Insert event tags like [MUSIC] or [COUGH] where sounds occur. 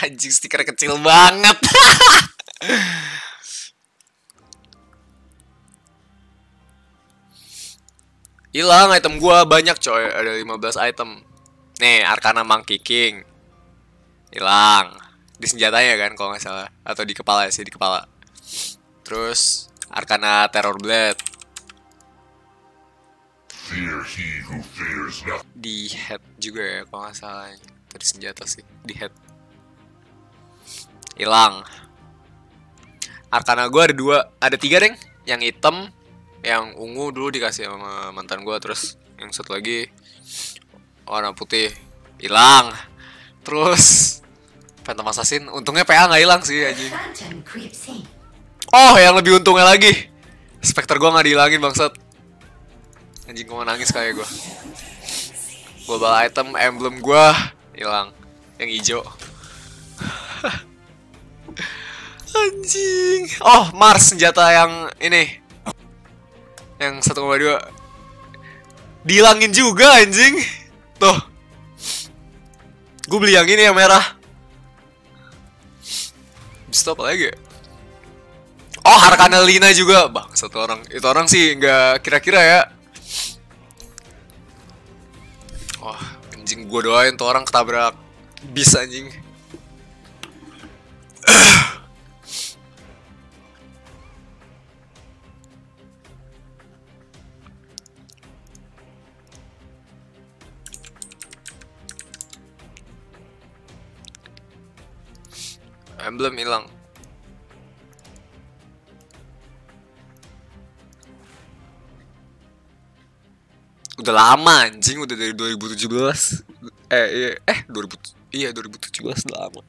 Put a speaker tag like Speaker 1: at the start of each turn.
Speaker 1: Anjing stiker kecil banget. [LAUGHS] Hilang item gua banyak coy, ada 15 item. Nih, Arcana Monkey King. Hilang. Di senjatanya kan kalau nggak salah atau di kepala sih, di kepala. Terus Arcana Terror Blade di head juga ya kalau nggak salah. Tadi senjata sih, di head. Hilang. Arcana gua ada dua, ada tiga deng. Yang hitam, yang ungu dulu dikasih sama mantan gua terus yang satu lagi warna putih. Hilang. Terus Phantom Assassin. Untungnya PA nggak hilang sih
Speaker 2: in.
Speaker 1: oh yang lebih untungnya lagi. Spectre gua nggak dihilangin bangsat. Anjing mau nangis kayak gua. Global item emblem gua hilang. Yang hijau [LAUGHS] anjing. Oh Mars senjata yang ini. Yang 1,2 dihilangin juga anjing. Tuh. Gue beli yang ini yang merah. Bisa apa lagi? Oh Harkana Lina juga. Bang satu orang. Itu orang sih nggak kira-kira ya. Wah anjing gue doain tuh orang ketabrak bis anjing Emblem hilang. Udah lama anjing, udah dari 2017. Eh iya, eh 2000 iya 2017 udah lama.